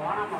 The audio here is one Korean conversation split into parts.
원하면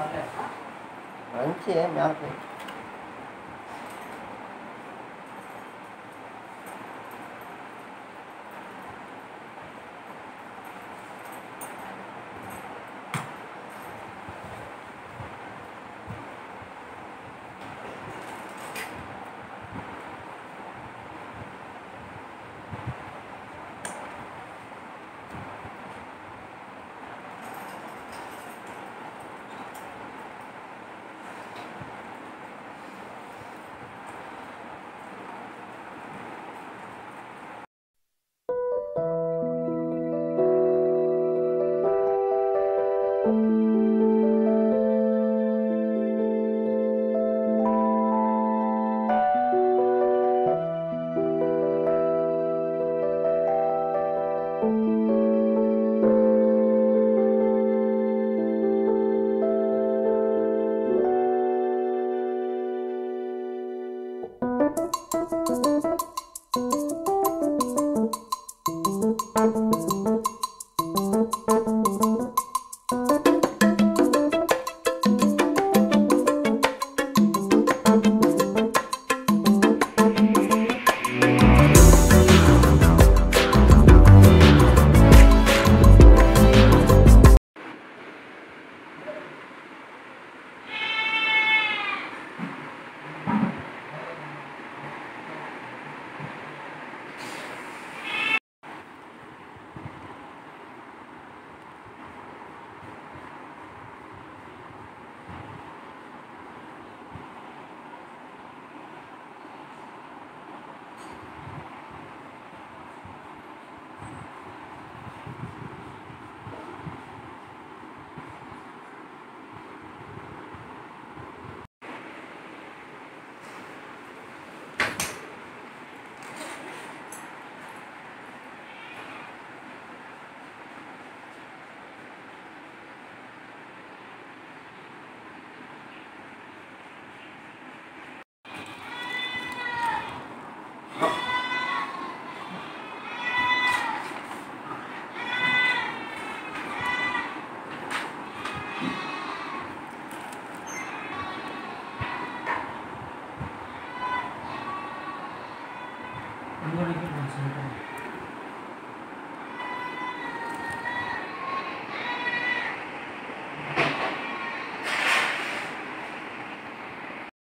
응원해 주고 있습니다.